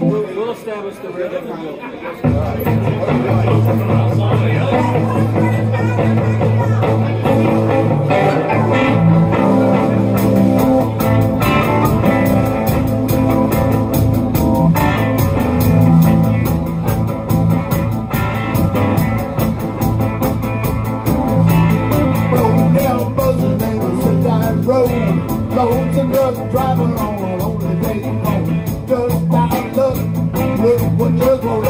We'll establish the rhythm. Look what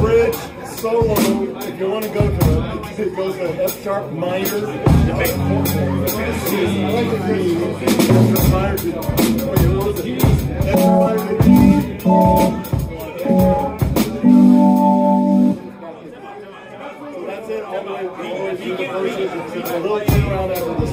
bridge solo. If you want to go to it, it goes to F sharp minor. C, D, F. F minor to that's it. All the way, all the way the a little I'm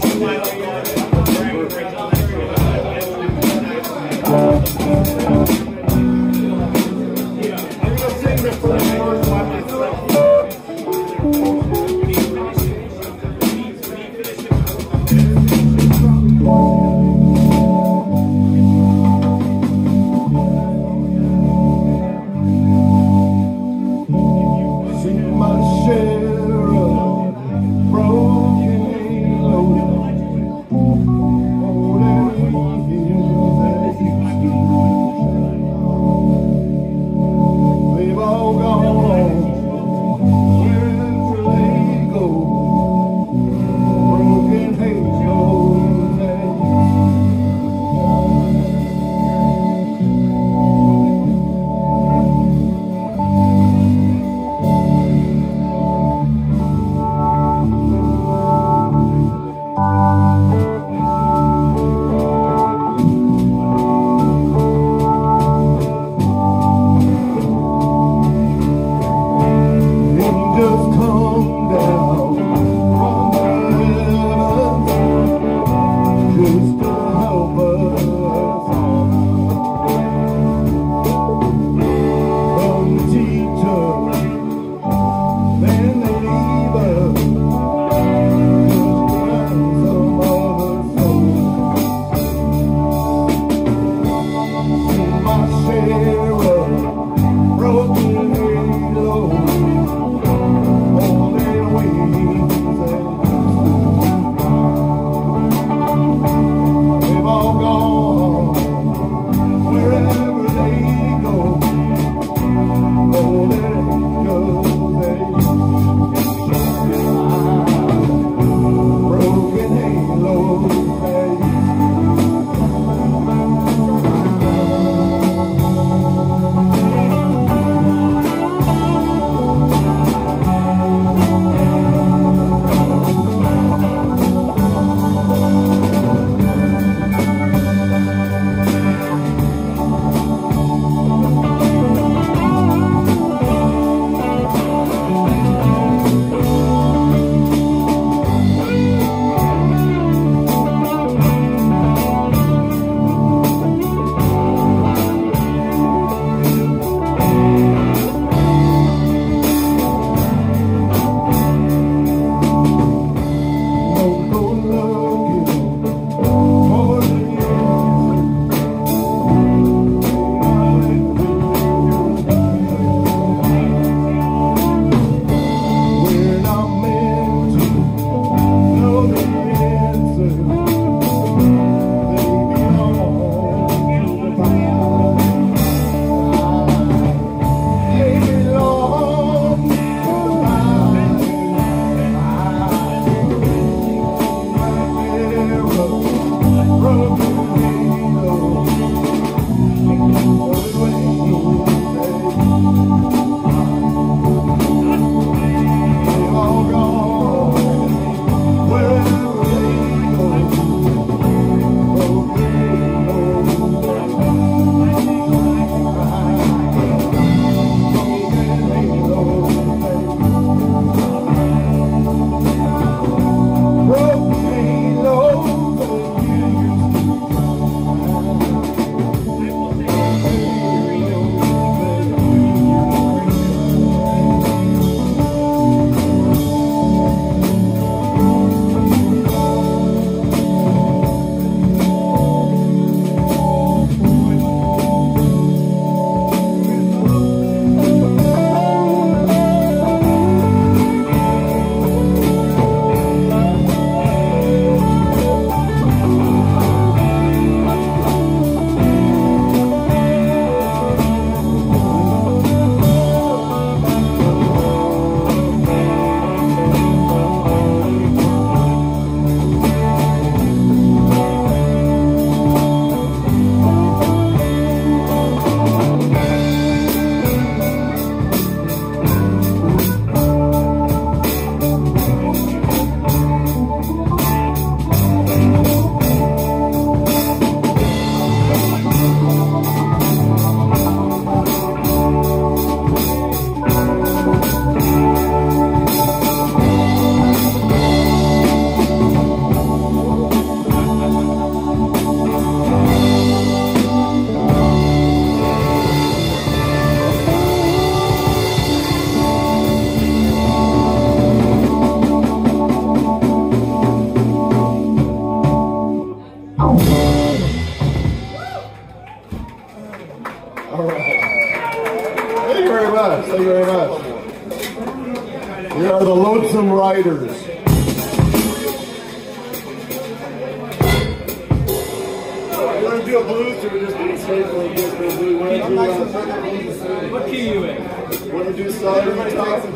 Riders. You want to do a blues just? What key uh, you in? Want to do solid or top?